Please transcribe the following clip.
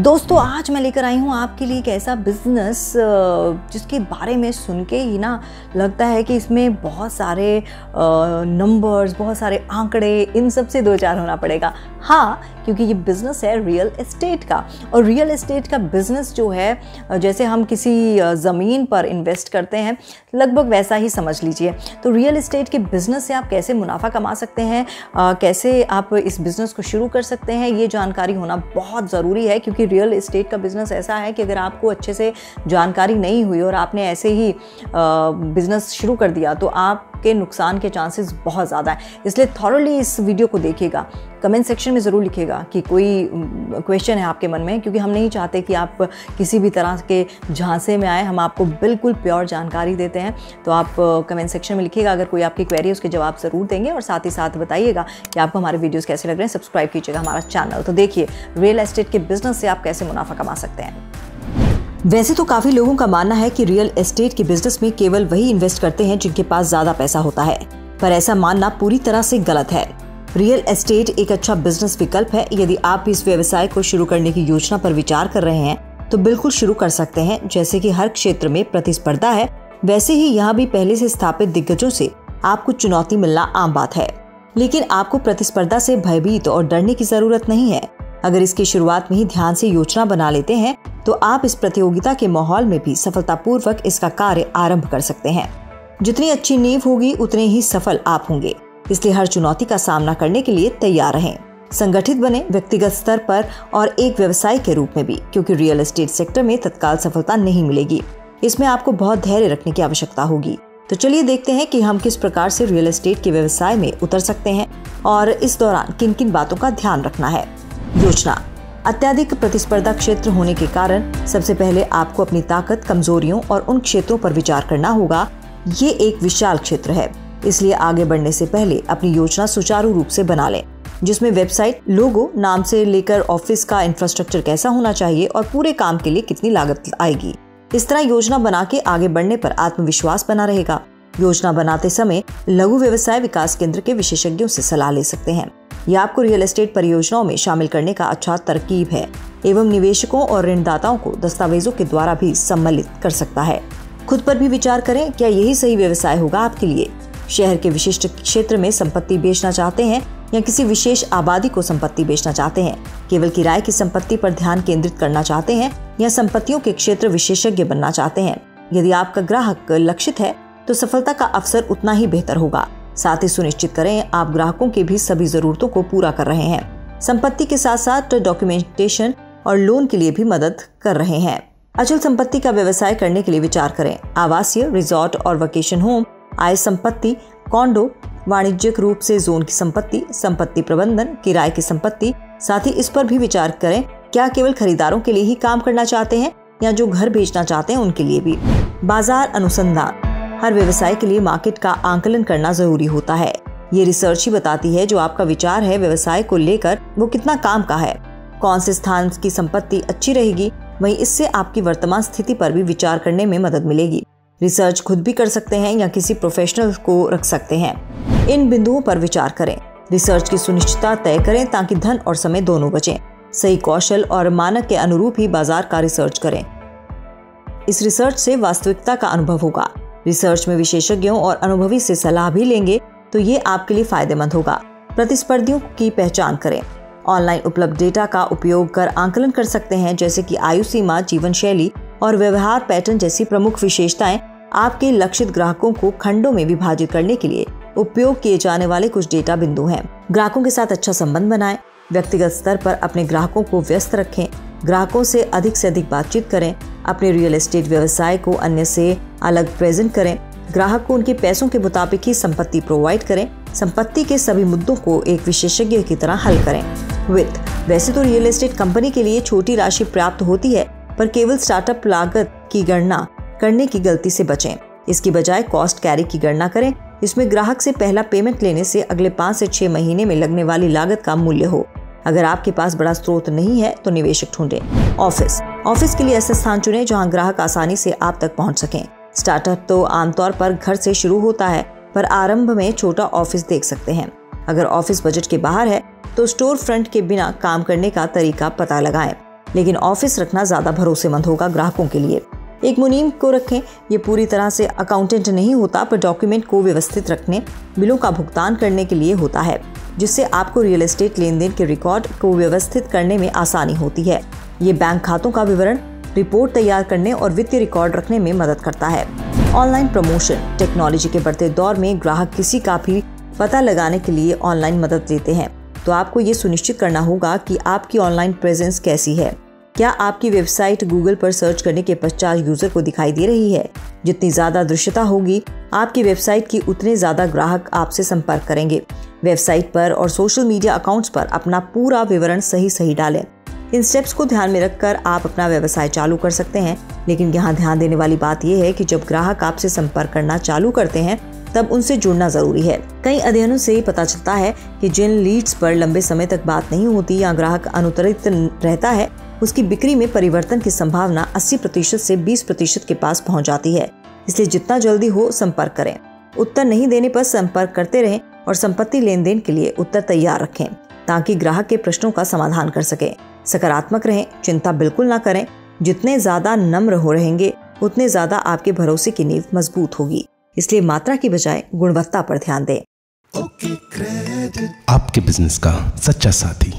दोस्तों, आज मैं लेकर आई हूँ आपके लिए एक ऐसा बिज़नेस जिसके बारे में सुन के ही ना लगता है कि इसमें बहुत सारे नंबर्स बहुत सारे आंकड़े, इन सबसे दो चार होना पड़ेगा। हाँ क्योंकि ये बिज़नेस है रियल एस्टेट का। और रियल एस्टेट का बिज़नेस जो है जैसे हम किसी ज़मीन पर इन्वेस्ट करते हैं, लगभग वैसा ही समझ लीजिए। तो रियल एस्टेट के बिज़नेस से आप कैसे मुनाफा कमा सकते हैं कैसे आप इस बिज़नेस को शुरू कर सकते हैं, ये जानकारी होना बहुत ज़रूरी है, क्योंकि रियल इस्टेट का बिज़नेस ऐसा है कि अगर आपको अच्छे से जानकारी नहीं हुई और आपने ऐसे ही बिज़नेस शुरू कर दिया तो आपके नुकसान के चांसेस बहुत ज़्यादा हैं। इसलिए थॉरली इस वीडियो को देखिएगा। कमेंट सेक्शन में ज़रूर लिखिएगा कि कोई क्वेश्चन है आपके मन में, क्योंकि हम नहीं चाहते कि आप किसी भी तरह के झांसे में आए, हम आपको बिल्कुल प्योर जानकारी देते हैं। तो आप कमेंट सेक्शन में लिखिएगा, अगर कोई आपकी क्वेरी उसके जवाब ज़रूर देंगे और साथ ही साथ बताइएगा कि आपको हमारे वीडियोज़ कैसे लग रहे हैं। सब्सक्राइब कीजिएगा हमारा चैनल तो देखिए रियल एस्टेट के बिज़नेस से आप कैसे मुनाफा कमा सकते हैं। वैसे तो काफ़ी लोगों का मानना है कि रियल एस्टेट के बिज़नेस में केवल वही इन्वेस्ट करते हैं जिनके पास ज़्यादा पैसा होता है। पर ऐसा मानना पूरी तरह से गलत है। रियल एस्टेट एक अच्छा बिज़नेस विकल्प है। यदि आप इस व्यवसाय को शुरू करने की योजना पर विचार कर रहे हैं तो बिल्कुल शुरू कर सकते हैं। जैसे कि हर क्षेत्र में प्रतिस्पर्धा है, वैसे ही यहाँ भी पहले से स्थापित दिग्गजों से आपको चुनौती मिलना आम बात है। लेकिन आपको प्रतिस्पर्धा से भयभीत और डरने की ज़रूरत नहीं है। अगर इसकी शुरुआत में ही ध्यान से योजना बना लेते हैं तो आप इस प्रतियोगिता के माहौल में भी सफलतापूर्वक इसका कार्य आरंभ कर सकते हैं। जितनी अच्छी नींव होगी, उतने ही सफल आप होंगे। इसलिए हर चुनौती का सामना करने के लिए तैयार रहें। संगठित बने व्यक्तिगत स्तर पर और एक व्यवसाय के रूप में भी, क्योंकि रियल एस्टेट सेक्टर में तत्काल सफलता नहीं मिलेगी। इसमें आपको बहुत धैर्य रखने की आवश्यकता होगी। तो चलिए देखते हैं कि हम किस प्रकार से रियल एस्टेट के व्यवसाय में उतर सकते हैं और इस दौरान किन किन बातों का ध्यान रखना है। योजना अत्याधिक प्रतिस्पर्धा क्षेत्र होने के कारण सबसे पहले आपको अपनी ताकत, कमजोरियों और उन क्षेत्रों पर विचार करना होगा। ये एक विशाल क्षेत्र है। इसलिए आगे बढ़ने से पहले अपनी योजना सुचारू रूप से बना लें, जिसमें वेबसाइट, लोगो, नाम से लेकर ऑफ़िस का इंफ्रास्ट्रक्चर कैसा होना चाहिए और पूरे काम के लिए कितनी लागत आएगी। इस तरह योजना बना के आगे बढ़ने पर आत्मविश्वास बना रहेगा। योजना बनाते समय लघु व्यवसाय विकास केंद्र के विशेषज्ञों से सलाह ले सकते हैं। यह आपको रियल एस्टेट परियोजनाओं में शामिल करने का अच्छा तरकीब है, एवं निवेशकों और ऋणदाताओं को दस्तावेजों के द्वारा भी सम्मिलित कर सकता है। खुद पर भी विचार करें, क्या यही सही व्यवसाय होगा आपके लिए? शहर के विशिष्ट क्षेत्र में संपत्ति बेचना चाहते हैं या किसी विशेष आबादी को संपत्ति बेचना चाहते हैं? केवल किराए की संपत्ति पर ध्यान केंद्रित करना चाहते हैं या संपत्तियों के क्षेत्र विशेषज्ञ बनना चाहते हैं? यदि आपका ग्राहक लक्षित है तो सफलता का अवसर उतना ही बेहतर होगा। साथ ही सुनिश्चित करें, आप ग्राहकों की भी सभी जरूरतों को पूरा कर रहे हैं। संपत्ति के साथ साथ डॉक्यूमेंटेशन और लोन के लिए भी मदद कर रहे हैं। अचल संपत्ति का व्यवसाय करने के लिए विचार करें। आवासीय रिजॉर्ट और वकेशन होम आय संपत्ति कॉन्डो वाणिज्यिक रूप से जोन की संपत्ति संपत्ति प्रबंधन, किराए की संपत्ति, साथ ही इस पर भी विचार करें, क्या केवल खरीदारों के लिए ही काम करना चाहते हैं या जो घर बेचना चाहते हैं उनके लिए भी। बाज़ार अनुसंधान। हर व्यवसाय के लिए मार्केट का आंकलन करना ज़रूरी होता है। ये रिसर्च ही बताती है जो आपका विचार है व्यवसाय को लेकर, वो कितना काम का है। कौन से स्थान की संपत्ति अच्छी रहेगी, वहीं इससे आपकी वर्तमान स्थिति पर भी विचार करने में मदद मिलेगी। रिसर्च खुद भी कर सकते हैं या किसी प्रोफेशनल को रख सकते हैं। इन बिंदुओं पर विचार करें। रिसर्च की सुनिश्चितता तय करें ताकि धन और समय दोनों बचें। सही कौशल और मानक के अनुरूप ही बाज़ार का रिसर्च करें। इस रिसर्च से वास्तविकता का अनुभव होगा। रिसर्च में विशेषज्ञों और अनुभवी से सलाह भी लेंगे तो ये आपके लिए फ़ायदेमंद होगा। प्रतिस्पर्धियों की पहचान करें। ऑनलाइन उपलब्ध डेटा का उपयोग कर आंकलन कर सकते हैं, जैसे कि आयु सीमा, जीवन शैली और व्यवहार पैटर्न जैसी प्रमुख विशेषताएँ आपके लक्षित ग्राहकों को खंडों में विभाजित करने के लिए उपयोग किए जाने वाले कुछ डेटा बिंदु हैं। ग्राहकों के साथ अच्छा संबंध बनाएँ, व्यक्तिगत स्तर पर अपने ग्राहकों को व्यस्त रखें, ग्राहकों से अधिक से अधिक बातचीत करें अपने रियल एस्टेट व्यवसाय को अन्य से अलग प्रेजेंट करें। ग्राहक को उनके पैसों के मुताबिक ही संपत्ति प्रोवाइड करें। संपत्ति के सभी मुद्दों को एक विशेषज्ञ की तरह हल करें। वित्त वैसे तो रियल एस्टेट कंपनी के लिए छोटी राशि प्राप्त होती है, पर केवल स्टार्टअप लागत की गणना करने की गलती से बचें। इसकी बजाय कॉस्ट कैरी की गणना करें इसमें ग्राहक से पहला पेमेंट लेने से अगले पाँच से छह महीने में लगने वाली लागत का मूल्य हो। अगर आपके पास बड़ा स्रोत नहीं है तो निवेशक ढूंढें। ऑफ़िस ऑफ़िस के लिए ऐसे स्थान चुनें जहाँ ग्राहक आसानी से आप तक पहुँच सकें। स्टार्टअप तो आमतौर पर घर से शुरू होता है, पर आरंभ में छोटा ऑफ़िस देख सकते हैं। अगर ऑफ़िस बजट के बाहर है तो स्टोर फ्रंट के बिना काम करने का तरीका पता लगाएँ। लेकिन ऑफ़िस रखना ज़्यादा भरोसेमंद होगा ग्राहकों के लिए। एक मुनीम को रखें, ये पूरी तरह से अकाउंटेंट नहीं होता, पर डॉक्यूमेंट को व्यवस्थित रखने, बिलों का भुगतान करने के लिए होता है, जिससे आपको रियल एस्टेट लेन देन के रिकॉर्ड को व्यवस्थित करने में आसानी होती है। ये बैंक खातों का विवरण, रिपोर्ट तैयार करने और वित्तीय रिकॉर्ड रखने में मदद करता है। ऑनलाइन प्रमोशन, टेक्नोलॉजी के बढ़ते दौर में ग्राहक किसी का भी पता लगाने के लिए ऑनलाइन मदद लेते हैं। तो आपको ये सुनिश्चित करना होगा कि आपकी ऑनलाइन प्रेजेंस कैसी है। क्या आपकी वेबसाइट गूगल पर सर्च करने के पश्चात यूज़र को दिखाई दे रही है? जितनी ज़्यादा दृश्यता होगी, आपकी वेबसाइट की उतने ज़्यादा ग्राहक आपसे संपर्क करेंगे। वेबसाइट पर और सोशल मीडिया अकाउंट्स पर अपना पूरा विवरण सही सही डालें। इन स्टेप्स को ध्यान में रखकर आप अपना व्यवसाय चालू कर सकते हैं। लेकिन यहाँ ध्यान देने वाली बात यह है कि जब ग्राहक आपसे संपर्क करना चालू करते हैं, तब उनसे जुड़ना ज़रूरी है। कई अध्ययनों से पता चलता है कि जिन लीड्स पर लंबे समय तक बात नहीं होती या ग्राहक अनुतरित रहता है, उसकी बिक्री में परिवर्तन की संभावना 80 प्रतिशत से 20 प्रतिशत के पास पहुँच जाती है। इसलिए जितना जल्दी हो, संपर्क करें। उत्तर नहीं देने पर संपर्क करते रहें और संपत्ति लेन देन के लिए उत्तर तैयार रखें। ताकि ग्राहक के प्रश्नों का समाधान कर सके। सकारात्मक रहें, चिंता बिल्कुल ना करें। जितने ज़्यादा नम्र हो रहेंगे, उतने ज़्यादा आपके भरोसे की नींव मज़बूत होगी। इसलिए मात्रा की बजाय गुणवत्ता पर ध्यान दें। आपके बिज़नेस का सच्चा साथी।